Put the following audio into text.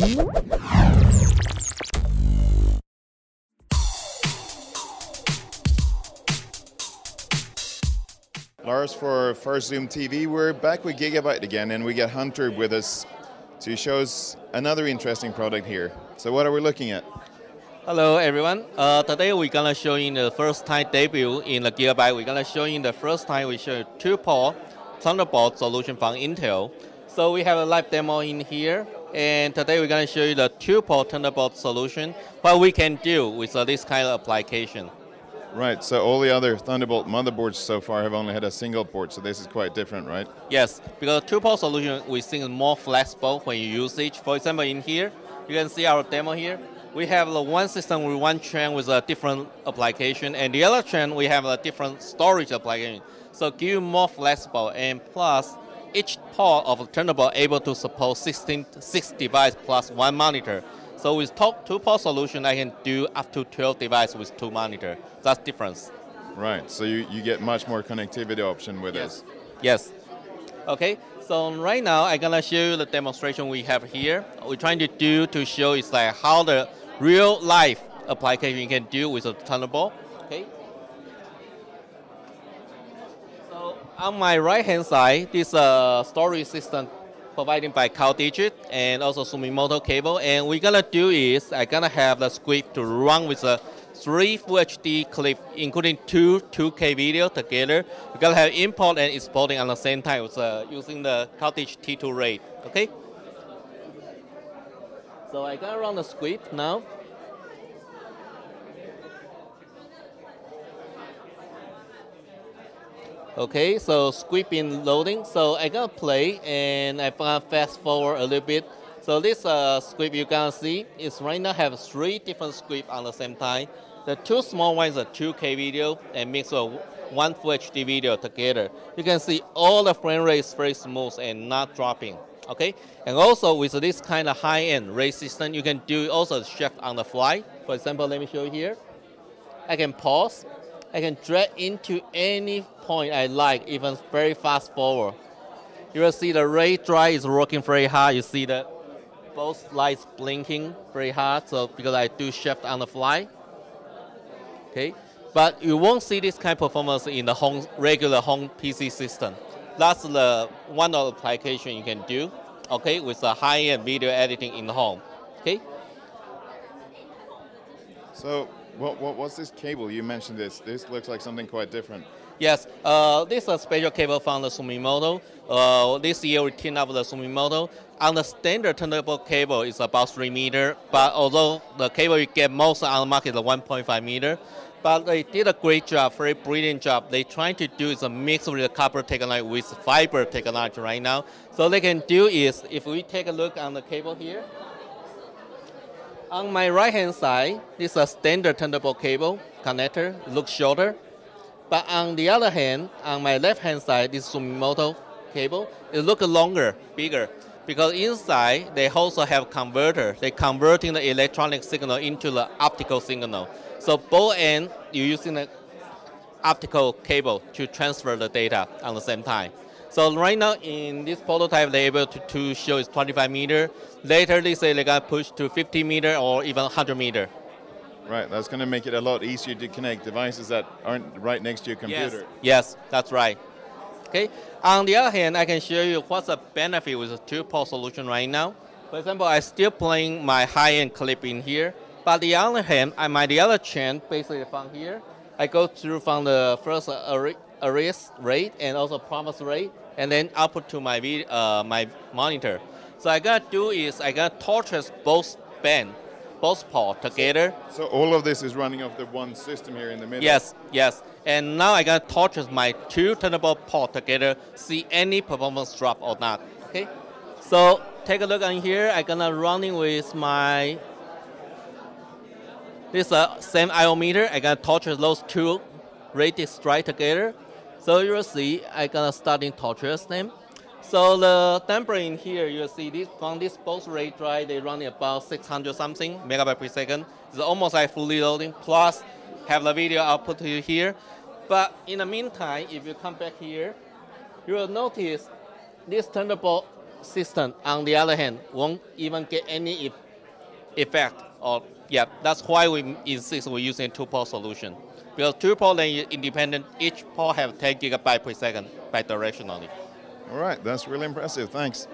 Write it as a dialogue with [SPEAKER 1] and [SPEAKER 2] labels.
[SPEAKER 1] Lars for FirstZoom TV. We're back with Gigabyte again, and we get Hunter with us to show us another interesting product here. So, what are we looking at?
[SPEAKER 2] Hello, everyone. Uh, today we're gonna show you the first time debut in the Gigabyte. We're gonna show you the first time we show two-port Thunderbolt solution from Intel. So we have a live demo in here, and today we're gonna show you the two-port Thunderbolt solution, what we can do with uh, this kind of application.
[SPEAKER 1] Right, so all the other Thunderbolt motherboards so far have only had a single port, so this is quite different, right?
[SPEAKER 2] Yes, because two-port solution we think is more flexible when you use it. For example, in here, you can see our demo here. We have the one system with one chain with a different application, and the other chain we have a different storage application. So give you more flexible, and plus each port of Thunderbolt able to support 16, six devices plus one monitor. So with two-port solution, I can do up to 12 devices with two monitor. That's difference.
[SPEAKER 1] Right, so you, you get much more connectivity option with
[SPEAKER 2] yes.
[SPEAKER 1] this.
[SPEAKER 2] Yes. Okay, so right now I'm gonna show you the demonstration we have here. What We're trying to do to show is like how the real life application you can do with a Thunderbolt. Okay. So on my right hand side, this uh, storage system provided by CalDigit and also Sumitomo cable. And we're gonna do is I'm gonna have the script to run with a three Full HD clip, including two 2K video together. We're gonna have import and exporting at the same time with, uh, using the CalDigit T2 RAID. Okay. So I gotta run the script now. Okay, so script in loading. So I gonna play and I gonna fast forward a little bit. So this uh, script you gonna see is right now have three different scripts on the same time. The two small ones are 2K video and mix with one Full HD video together. You can see all the frame rate is very smooth and not dropping. Okay, and also with this kind of high-end RAID system, you can do also shift on the fly. For example, let me show you here. I can pause. I can drag into any point I like, even very fast forward. You will see the RAID drive is working very hard. You see that both lights blinking very hard. So because I do shift on the fly. Okay, but you won't see this kind of performance in the home regular home PC system. That's the one of the application you can do. Okay, with the high-end video editing in the home. Okay.
[SPEAKER 1] So what, what, what's this cable? You mentioned this. This looks like something quite different.
[SPEAKER 2] Yes, uh, this is a special cable from the Sumitomo. Uh, this year we teamed up with the Sumitomo. On the standard Thunderbolt cable is about 3 meter, but although the cable you get most on the market is 1.5 meter, but they did a great job, very brilliant job. They trying to do is a mix with the copper technology with fiber technology right now. So they can do is, if we take a look on the cable here, on my right hand side, this is a standard Thunderbolt cable connector, looks shorter. But on the other hand, on my left hand side, this Sumitomo cable, it looks longer, bigger. Because inside, they also have converter. They're converting the electronic signal into the optical signal. So both ends, you're using the optical cable to transfer the data at the same time. So right now in this prototype, they're able to, to show is 25 meter. Later they say they got pushed to to 50 meter or even 100 meter.
[SPEAKER 1] Right, that's going to make it a lot easier to connect devices that aren't right next to your computer.
[SPEAKER 2] Yes, yes that's right. Okay. On the other hand, I can show you what's the benefit with a two-port solution right now. For example, I'm still playing my high-end clip in here, but the other hand, I my the other chain basically from here. I go through from the first uh, erase rate and also Promise RAID, and then output to my uh, my monitor. So I gotta do is I gotta torture both band both port together.
[SPEAKER 1] So all of this is running off the one system here in the middle?
[SPEAKER 2] Yes, yes. And now I got to torch my two Thunderbolt port together, see any performance drop or not. Okay. So take a look on here. I'm gonna running with my this uh, same Iometer. I gonna torch those two rated strike together. So you will see I gonna starting torture them. So the temperature in here, you see this from this both RAID drive, they run about 600 something megabyte per second. It's almost like fully loading, plus have the video output to you here. But in the meantime, if you come back here, you will notice this Thunderbolt system, on the other hand, won't even get any e- effect. Or yeah, that's why we insist we're using a two-port solution. Because two-port lane independent, each port have 10 gigabyte per second bidirectionally.
[SPEAKER 1] All right, that's really impressive. Thanks.